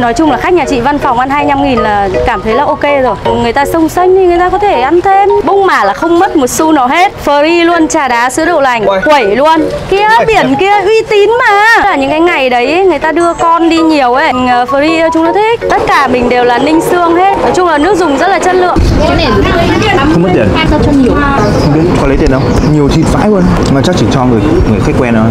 Nói chung là khách nhà chị văn phòng ăn 25 nghìn là cảm thấy là ok rồi. Người ta sông xanh thì người ta có thể ăn thêm. Bông mà là không mất một xu nào hết. Free luôn trà đá sữa đậu lành. Uầy. Quẩy luôn. Kia biển kia uy tín mà. Là những cái ngày đấy người ta đưa con đi nhiều ấy. Ờ, Free chúng nó thích. Tất cả mình đều là ninh xương hết. Nói chung là nước dùng rất là chất lượng. Không mất tiền. Sao cho nhiều Không biết có lấy tiền không? Nhiều thịt vãi luôn. Mà chắc chỉ cho người người khách quen thôi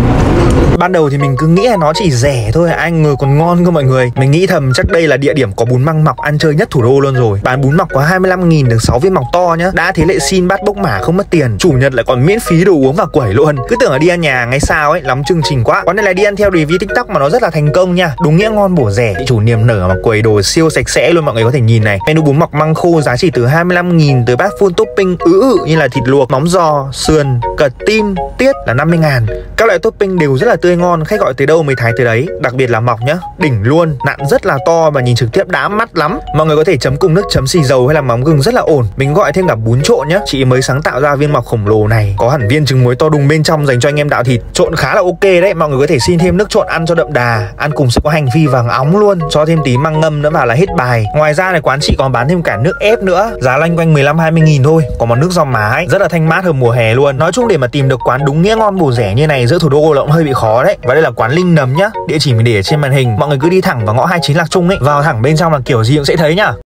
Ban đầu thì mình cứ nghĩ là nó chỉ rẻ thôi Anh ngờ còn ngon cơ mọi người. Mình nghĩ thầm chắc đây là địa điểm có bún măng mọc ăn chơi nhất thủ đô luôn rồi. Bán bún mọc có 25 nghìn được 6 viên mọc to nhá. Đã thế lại xin bát bốc mả không mất tiền. Chủ nhật lại còn miễn phí đồ uống và quẩy luôn. Cứ tưởng là đi ăn nhà ngay sao ấy Lắm chương trình quá. Quán này là đi ăn theo review tiktok mà nó rất là thành công nha. Đúng nghĩa ngon bổ rẻ Chủ niềm nở mà quầy đồ siêu sạch sẽ luôn mọi người có thể nhìn này. Menu bún mọc măng khô giá chỉ từ 25 nghìn Tới bát full topping ứ ự như là thịt luộc, móng giò, sườn, cật tim, tiết là 50 ngàn. Các loại topping đều rất là tươi ngon, Khách gọi tới đâu mới thái tới đấy. Đặc biệt là mọc nhá, Đỉnh luôn, Nặn rất là to và nhìn trực tiếp đã mắt lắm. Mọi người có thể chấm cùng nước chấm xì dầu hay là mắm gừng rất là ổn. Mình gọi thêm cả bún trộn nhá. Chị mới sáng tạo ra viên mọc khổng lồ này. Có hẳn viên trứng muối to đùng bên trong dành cho anh em đạo thịt. Trộn khá là ok đấy. Mọi người có thể xin thêm nước trộn ăn cho đậm đà. Ăn cùng sẽ có hành phi vàng óng luôn. Cho thêm tí măng ngâm nữa vào là hết bài. Ngoài ra này, quán chị còn bán thêm cả nước ép nữa. Giá loanh quanh 15-20 nghìn thôi. Có một nước giò má ấy, Rất là thanh mát hơn mùa hè luôn. Nói chung để mà tìm được quán đúng nghĩa ngon bổ rẻ như này, giữa thủ đô là cũng hơi bị khó đấy. Và đây là quán Linh Nấm nhá. Địa chỉ mình để ở trên màn hình. Mọi người cứ đi thẳng vào ngõ 29 Lạc Trung ấy. Vào thẳng bên trong là kiểu gì cũng sẽ thấy nhá.